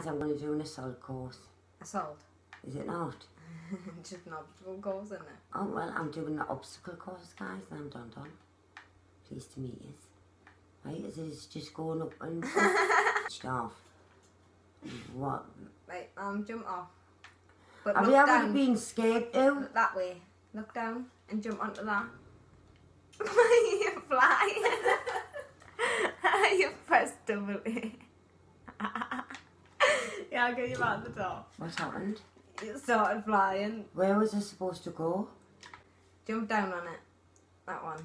guys, I'm going to do an assault course. Assault. Is it not? Just an obstacle course, isn't it? Oh, well, I'm doing the obstacle course, guys, and I'm Don Don. Pleased to meet you. Right, as it's just going up and off. What? Right, um, jump off. But Have you ever down. been scared though? Look that way. Look down and jump onto that. you fly. you press double A. yeah, I'll get you back the top. What happened? It started flying. Where was I supposed to go? Jump down on it. That one.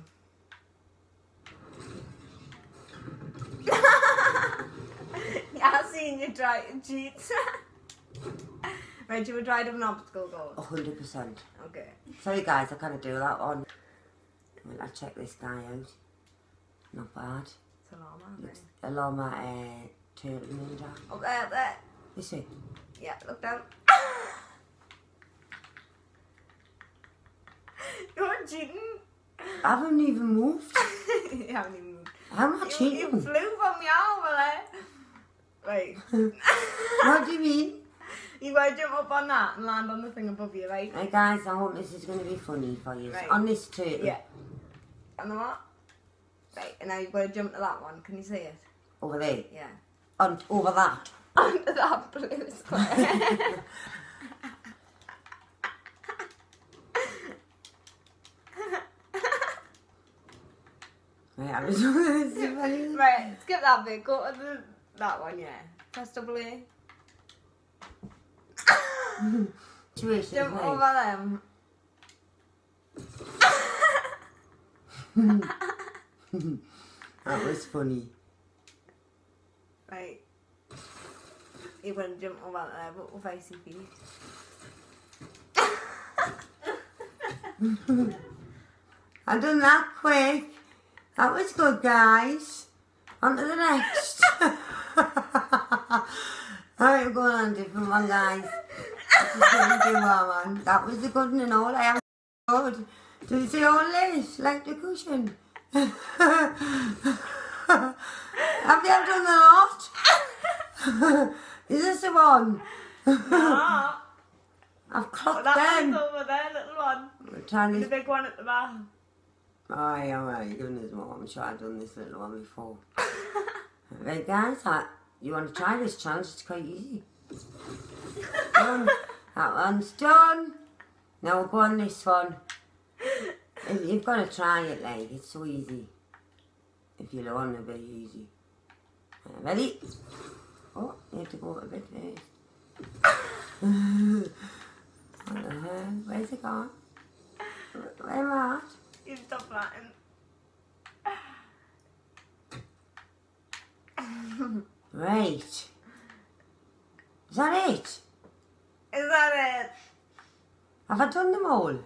yeah, I've seen you try to cheat. right, you to have an obstacle course. hundred percent. Okay. Sorry guys, I can't do that one. Well, I check this guy out. Not bad. It's a llama, Looks isn't a llama uh, turtle ninja. it? Up up there. This way. Yeah, look down. You're cheating. I haven't even moved. you haven't even moved. How am I You, you flew from me over there. Right. what do you mean? You gotta jump up on that and land on the thing above you, right? Hey guys, I hope this is to be funny for you. Right. On this turtle. Yeah. And then what? Right, and now you've got to jump to that one. Can you see it? Over there. Yeah. On, over that. Under that blue square. Right, I was going to see funny. right, skip that bit. Go to the, that one, yeah. Press double A. Situation, Jump right? over them. That was funny. Right. Going to jump over there, but feet. I done that quick. That was good, guys. On to the next. Alright, we're going on a different one, guys. That was the good one and all. I am good. Did you see all this? Like the cushion. Have you ever done the lot? Is this the one? Ah, I've clocked that them. one's over there, little one. We're trying The big one at the back. Aye, alright, doing this one. I'm sure I've done this little one before. right, guys, I, you want to try this challenge? It's quite easy. done. That one's done. Now we'll go on this one. You've got to try it, like, it's so easy. If you want to be easy. Uh, ready? You to go a bit first. what the hell? Where's it gone? Where am I at? You stop flatting. Right. Is that it? Is that it? Have I done them all?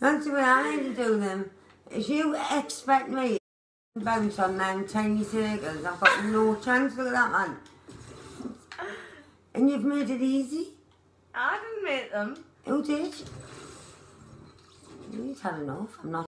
That's the way I need to do them. If you expect me bounce on them tiny circles, I've got no chance. Look at that man. And you've made it easy? I didn't make them. Who did? You've had enough. I'm not